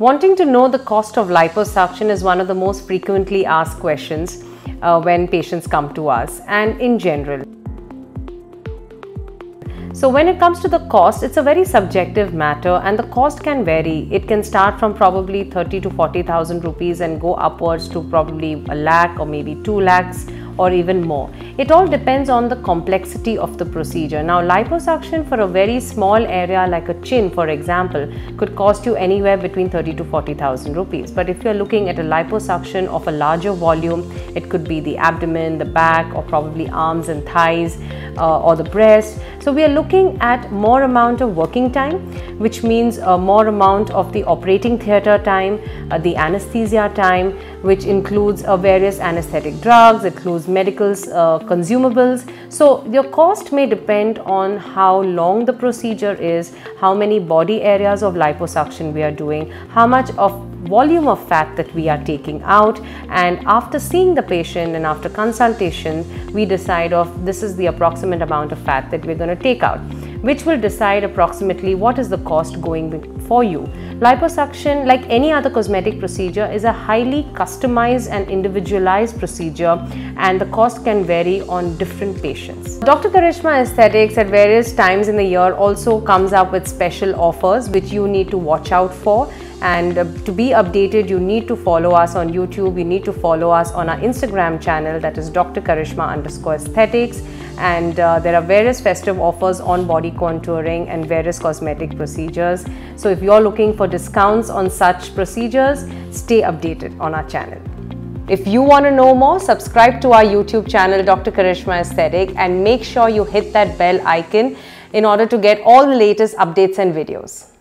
Wanting to know the cost of liposuction is one of the most frequently asked questions uh, when patients come to us and in general. So when it comes to the cost, it's a very subjective matter and the cost can vary. It can start from probably 30 to 40,000 rupees and go upwards to probably a lakh or maybe 2 lakhs or even more. It all depends on the complexity of the procedure. Now, liposuction for a very small area like a chin, for example, could cost you anywhere between 30 to 40,000 rupees. But if you're looking at a liposuction of a larger volume, it could be the abdomen, the back, or probably arms and thighs, uh, or the breast. So we are looking at more amount of working time, which means uh, more amount of the operating theatre time, uh, the anesthesia time, which includes uh, various anesthetic drugs, includes medical uh, consumables. So your cost may depend on how long the procedure is, how many body areas of liposuction we are doing, how much of volume of fat that we are taking out and after seeing the patient and after consultation we decide of this is the approximate amount of fat that we're going to take out which will decide approximately what is the cost going for you. Liposuction, like any other cosmetic procedure, is a highly customized and individualized procedure and the cost can vary on different patients. Dr. Karishma Aesthetics at various times in the year also comes up with special offers which you need to watch out for and uh, to be updated you need to follow us on YouTube, you need to follow us on our Instagram channel that is Dr. Karishma underscore aesthetics and uh, there are various festive offers on body contouring and various cosmetic procedures. So if you're looking for discounts on such procedures, stay updated on our channel. If you want to know more, subscribe to our YouTube channel Dr. Karishma Aesthetic and make sure you hit that bell icon in order to get all the latest updates and videos.